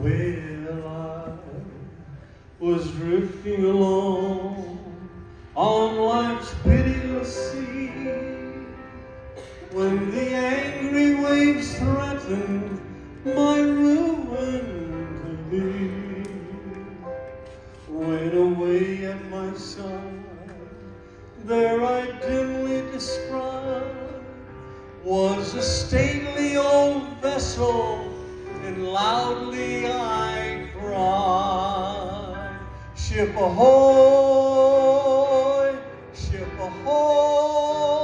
Well, I was drifting along on life's pitiless sea when the angry waves threatened my ruin to be. When away at my side, there I dimly descried was a stately old vessel, and loudly I cried, Ship ahoy, ship ahoy,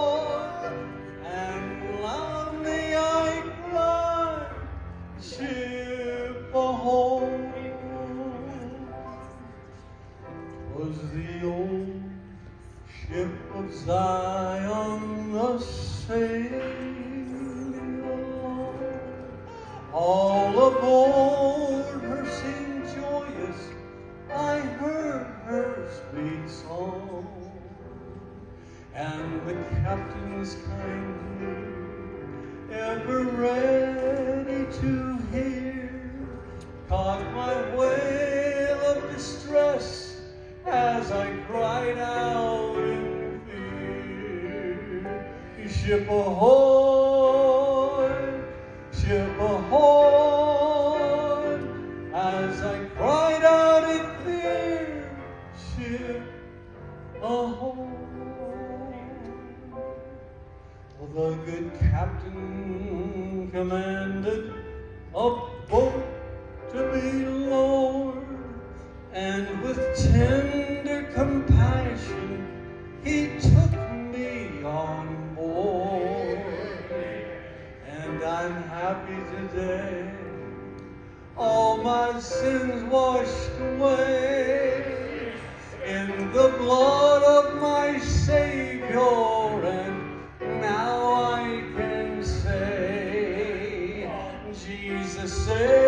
and loudly I cried, Ship ahoy. Was the old ship of Zion the sailing? All aboard her sing joyous, I heard her sweet song. And the captain captain's kindly, ever ready to hear, caught my wail of distress as I cried out. Ship ahoy, ship ahoy, as I cried out in fear. Ship ahoy. The good captain commanded a boat to be lowered, and with tender I'm happy today, all my sins washed away in the blood of my Savior, and now I can say, Jesus saves,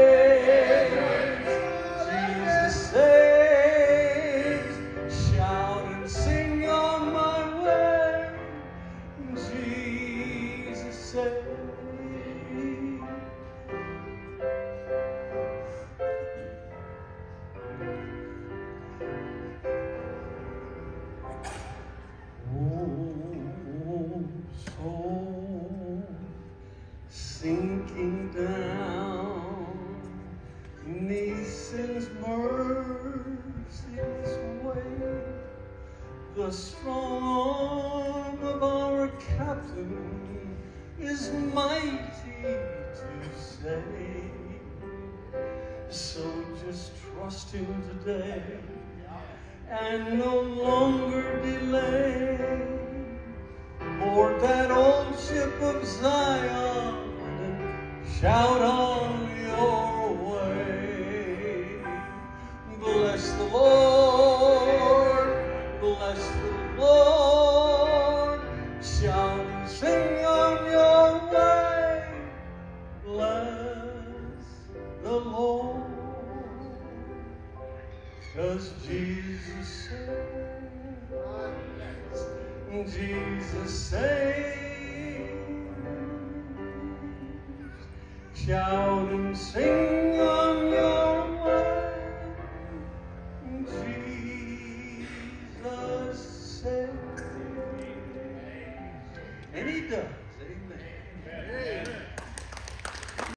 sinking down neath sin's merciless way. The strong arm of our captain is mighty to save. So just trust him today and no longer Jesus saves, Jesus saves. Shout and sing leader